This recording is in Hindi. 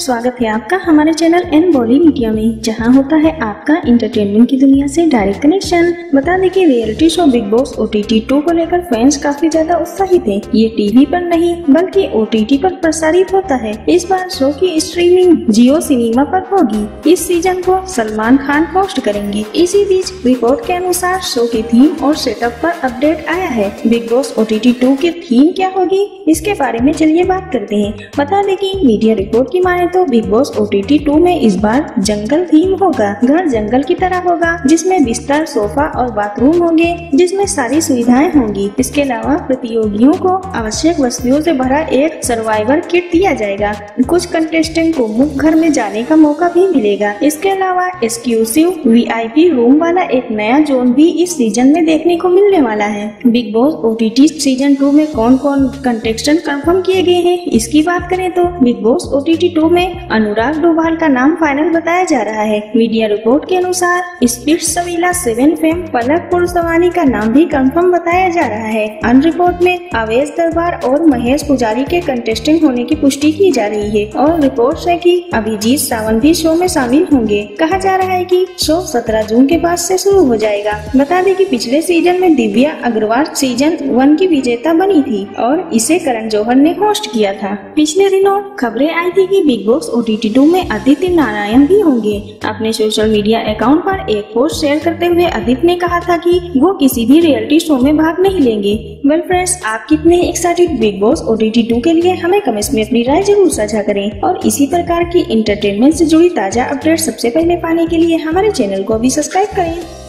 स्वागत है आपका हमारे चैनल एन बॉली मीडिया में, जहाँ होता है आपका इंटरटेनमेंट की दुनिया से डायरेक्ट कनेक्शन बता दें कि reality show Bigg Boss O T T two को लेकर फैंस काफ़ी ज़्यादा उत्साहित हैं। ये टीवी पर नहीं, बल्कि ओ टी टी पर प्रसारित होता है। इस बार शो की स्ट्रीमिंग जियो सिनेमा पर होगी। इस सीज़न को सलमान खान होस्ट करेंगे। इसी बीच रिपोर्ट के अनुसार शो की थीम और सेटअप पर अपडेट आया है। Bigg Boss O T T two की थीम क्या होगी, इसके बारे में चलिए बात करते हैं। बता दें कि मीडिया रिपोर्ट की माने तो Bigg Boss O T two में इस बार जंगल थीम होगा। घर जंगल की तरह होगा, जिसमें बिस्तर सोफा और बाथरूम होंगे, जिसमें सारी सुविधाएँ होंगी। इसके अलावा प्रतियोगियों को आवश्यक वस्तुओं से भरा एक सर्वाइवर किट दिया जाएगा। कुछ कंटेस्टेंट को मुफ़्त घर में जाने का मौका भी मिलेगा। इसके अलावा एक्सक्लूसिव वीआईपी रूम वाला एक नया जोन भी इस सीज़न में देखने को मिलने वाला है। Bigg Boss OTT season two में कौन कौन कंटेस्टेंट कंफर्म किए गए हैं, इसकी बात करें तो Bigg Boss O T two में अनुराग डोभाल का नाम फाइनल बताया जा रहा है। मीडिया रिपोर्ट के अनुसार Splitsvilla seven fame Palak Purswani का नाम भी कंफर्म बताया जा रहा है। अन रिपोर्ट में अवेश दरबार और महेश पुजारी के कंटेस्टेंट होने की पुष्टि की जा रही है और रिपोर्ट है की अभिजीत सावंत भी शो में शामिल होंगे। कहा जा रहा है की शो 17 जून के बाद ऐसी शुरू हो जाएगा। बता दें की पिछले सीज़न में दिव्या अग्रवाल सीज़न वन की विजेता बनी थी और इसे करण जौहर ने होस्ट किया था। पिछले दिनों खबरें आई थी कि Bigg Boss O T two में आदित्य नारायण भी होंगे। अपने सोशल मीडिया अकाउंट पर एक पोस्ट शेयर करते हुए आदित्य ने कहा था कि वो किसी भी रियलिटी शो में भाग नहीं लेंगे। वेल फ्रेंड्स आप कितने excited Bigg Boss O T two के लिए हमें कमेंट्स में अपनी राय ज़रूर साझा करें। और इसी प्रकार की इंटरटेनमेंट से जुड़ी ताज़ा अपडेट सबसे पहले पाने के लिए हमारे चैनल को भी सब्सक्राइब करें।